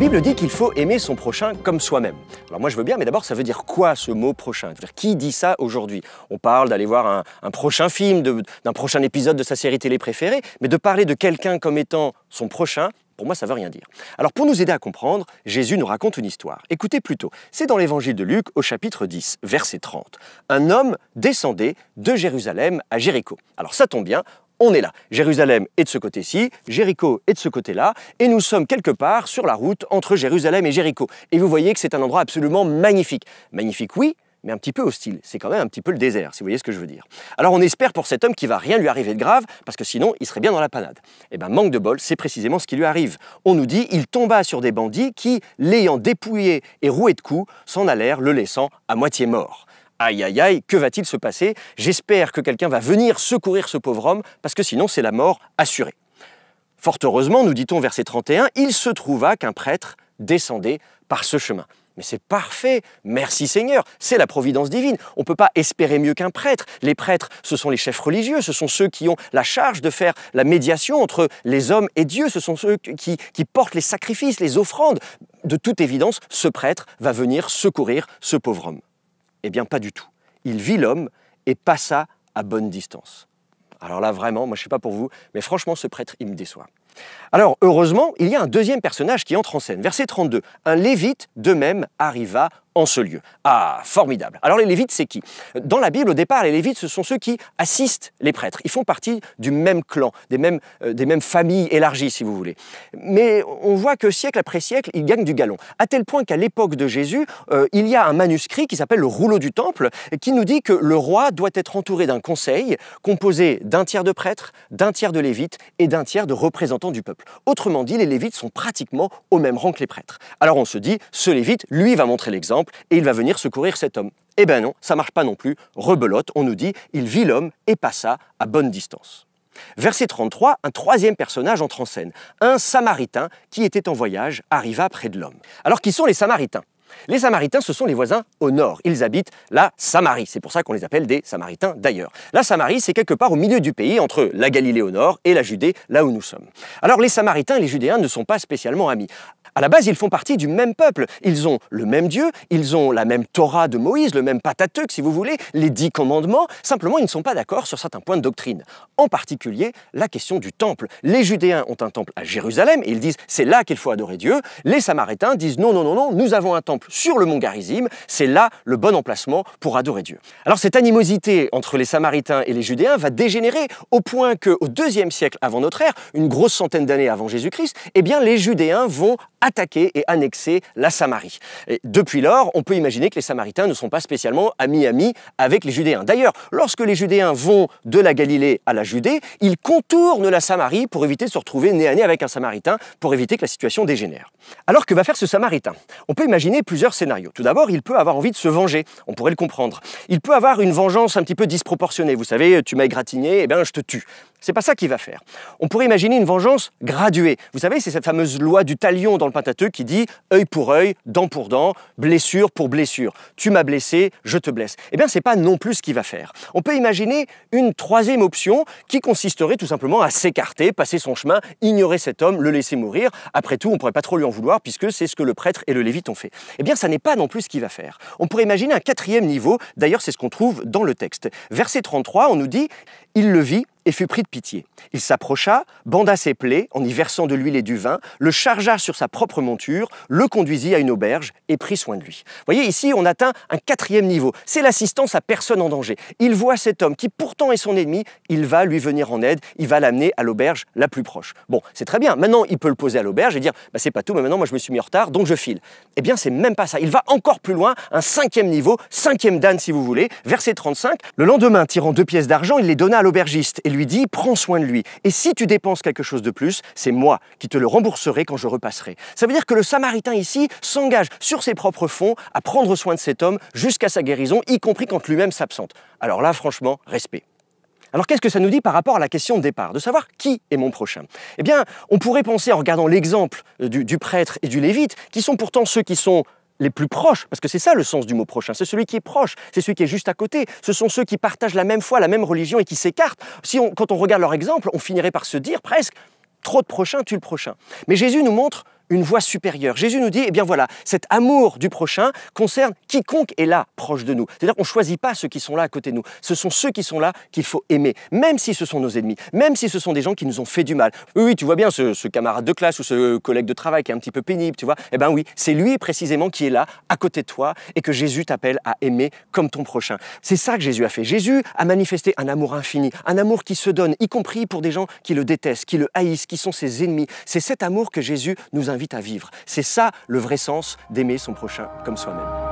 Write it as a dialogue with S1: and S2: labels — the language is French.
S1: La Bible dit qu'il faut aimer son prochain comme soi-même. Alors moi je veux bien, mais d'abord ça veut dire quoi ce mot prochain? Qui dit ça aujourd'hui? On parle d'aller voir un, un prochain film, d'un prochain épisode de sa série télé préférée, mais de parler de quelqu'un comme étant son prochain, pour moi ça veut rien dire. Alors pour nous aider à comprendre, Jésus nous raconte une histoire. Écoutez plutôt, c'est dans l'évangile de Luc au chapitre 10, verset 30. Un homme descendait de Jérusalem à Jéricho. Alors ça tombe bien, on est là. Jérusalem est de ce côté-ci, Jéricho est de ce côté-là, et nous sommes quelque part sur la route entre Jérusalem et Jéricho. Et vous voyez que c'est un endroit absolument magnifique. Magnifique, oui, mais un petit peu hostile. C'est quand même un petit peu le désert, si vous voyez ce que je veux dire. Alors on espère pour cet homme qu'il va rien lui arriver de grave, parce que sinon il serait bien dans la panade. Eh bien, manque de bol, c'est précisément ce qui lui arrive. On nous dit, il tomba sur des bandits qui, l'ayant dépouillé et roué de coups, s'en allèrent, le laissant à moitié mort. Aïe aïe aïe, que va-t-il se passer? J'espère que quelqu'un va venir secourir ce pauvre homme, parce que sinon c'est la mort assurée. Fort heureusement, nous dit-on verset 31, il se trouva qu'un prêtre descendait par ce chemin. Mais c'est parfait, merci Seigneur, c'est la providence divine. On ne peut pas espérer mieux qu'un prêtre. Les prêtres, ce sont les chefs religieux, ce sont ceux qui ont la charge de faire la médiation entre les hommes et Dieu, ce sont ceux qui, qui portent les sacrifices, les offrandes. De toute évidence, ce prêtre va venir secourir ce pauvre homme. Eh bien, pas du tout. Il vit l'homme et passa à bonne distance. Alors là, vraiment, moi je ne sais pas pour vous, mais franchement, ce prêtre, il me déçoit. Alors, heureusement, il y a un deuxième personnage qui entre en scène. Verset 32. Un lévite, de même, arriva ce lieu. Ah, formidable. Alors, les lévites, c'est qui? Dans la Bible, au départ, les lévites, ce sont ceux qui assistent les prêtres. Ils font partie du même clan, des mêmes, euh, familles élargies, si vous voulez. Mais on voit que siècle après siècle, ils gagnent du galon. À tel point qu'à l'époque de Jésus, euh, il y a un manuscrit qui s'appelle le rouleau du temple, qui nous dit que le roi doit être entouré d'un conseil composé d'un tiers de prêtres, d'un tiers de lévites et d'un tiers de représentants du peuple. Autrement dit, les lévites sont pratiquement au même rang que les prêtres. Alors on se dit, ce lévite, lui, va montrer l'exemple et il va venir secourir cet homme. Eh ben non, ça marche pas non plus. Rebelote, on nous dit, il vit l'homme et passa à bonne distance. Verset 33, un troisième personnage entre en scène. Un Samaritain qui était en voyage arriva près de l'homme. Alors qui sont les Samaritains? Les Samaritains, ce sont les voisins au nord. Ils habitent la Samarie. C'est pour ça qu'on les appelle des Samaritains d'ailleurs. La Samarie, c'est quelque part au milieu du pays, entre la Galilée au nord et la Judée, là où nous sommes. Alors les Samaritains et les Judéens ne sont pas spécialement amis. À la base, ils font partie du même peuple. Ils ont le même Dieu, ils ont la même Torah de Moïse, le même Pentateuque, si vous voulez, les dix commandements. Simplement, ils ne sont pas d'accord sur certains points de doctrine. En particulier, la question du temple. Les Judéens ont un temple à Jérusalem et ils disent c'est là qu'il faut adorer Dieu. Les Samaritains disent non, non, non, non, nous avons un temple sur le mont Garizim, c'est là le bon emplacement pour adorer Dieu. Alors cette animosité entre les Samaritains et les Judéens va dégénérer au point qu'au deuxième siècle avant notre ère, une grosse centaine d'années avant Jésus-Christ, eh bien les Judéens vont attaquer et annexer la Samarie. Depuis lors, on peut imaginer que les Samaritains ne sont pas spécialement amis-amis avec les Judéens. D'ailleurs, lorsque les Judéens vont de la Galilée à la Judée, ils contournent la Samarie pour éviter de se retrouver nez à nez avec un Samaritain, pour éviter que la situation dégénère. Alors que va faire ce Samaritain? On peut imaginer plusieurs scénarios. Tout d'abord, il peut avoir envie de se venger, on pourrait le comprendre. Il peut avoir une vengeance un petit peu disproportionnée. Vous savez, tu m'as égratigné, eh bien je te tue. C'est pas ça qu'il va faire. On pourrait imaginer une vengeance graduée. Vous savez, c'est cette fameuse loi du talion dans le Pentateuque qui dit œil pour œil, dent pour dent, blessure pour blessure. Tu m'as blessé, je te blesse. Eh bien, c'est pas non plus ce qu'il va faire. On peut imaginer une troisième option qui consisterait tout simplement à s'écarter, passer son chemin, ignorer cet homme, le laisser mourir. Après tout, on pourrait pas trop lui en vouloir puisque c'est ce que le prêtre et le lévite ont fait. Eh bien, ça n'est pas non plus ce qu'il va faire. On pourrait imaginer un quatrième niveau. D'ailleurs, c'est ce qu'on trouve dans le texte. Verset 33, on nous dit il le vit et fut pris de pitié. Il s'approcha, banda ses plaies en y versant de l'huile et du vin, le chargea sur sa propre monture, le conduisit à une auberge et prit soin de lui. Voyez, ici, on atteint un quatrième niveau. C'est l'assistance à personne en danger. Il voit cet homme qui pourtant est son ennemi, il va lui venir en aide, il va l'amener à l'auberge la plus proche. Bon, c'est très bien. Maintenant, il peut le poser à l'auberge et dire, bah, c'est pas tout, mais maintenant, moi, je me suis mis en retard, donc je file. Eh bien, c'est même pas ça. Il va encore plus loin, un cinquième niveau, cinquième dan si vous voulez. Verset 35. Le lendemain, tirant deux pièces d'argent, il les donna à l'aubergiste et lui dit, prends soin de lui. Et si tu dépenses quelque chose de plus, c'est moi qui te le rembourserai quand je repasserai. Ça veut dire que le Samaritain ici s'engage sur ses propres fonds à prendre soin de cet homme jusqu'à sa guérison, y compris quand lui-même s'absente. Alors là, franchement, respect. Alors qu'est-ce que ça nous dit par rapport à la question de départ De savoir qui est mon prochain? Eh bien, on pourrait penser en regardant l'exemple du, du prêtre et du lévite, qui sont pourtant ceux qui sont les plus proches, parce que c'est ça le sens du mot prochain, c'est celui qui est proche, c'est celui qui est juste à côté, ce sont ceux qui partagent la même foi, la même religion et qui s'écartent. Si on, quand on regarde leur exemple, on finirait par se dire presque, trop de prochains tue le prochain. Mais Jésus nous montre une voie supérieure. Jésus nous dit, eh bien voilà, cet amour du prochain concerne quiconque est là, proche de nous. C'est-à-dire qu'on ne choisit pas ceux qui sont là à côté de nous. Ce sont ceux qui sont là qu'il faut aimer, même si ce sont nos ennemis, même si ce sont des gens qui nous ont fait du mal. Oui, tu vois bien ce, camarade de classe ou ce collègue de travail qui est un petit peu pénible, tu vois. Eh bien oui, c'est lui précisément qui est là, à côté de toi, et que Jésus t'appelle à aimer comme ton prochain. C'est ça que Jésus a fait. Jésus a manifesté un amour infini, un amour qui se donne, y compris pour des gens qui le détestent, qui le haïssent, qui sont ses ennemis. C'est cet amour que Jésus nous C'est ça le vrai sens d'aimer son prochain comme soi-même.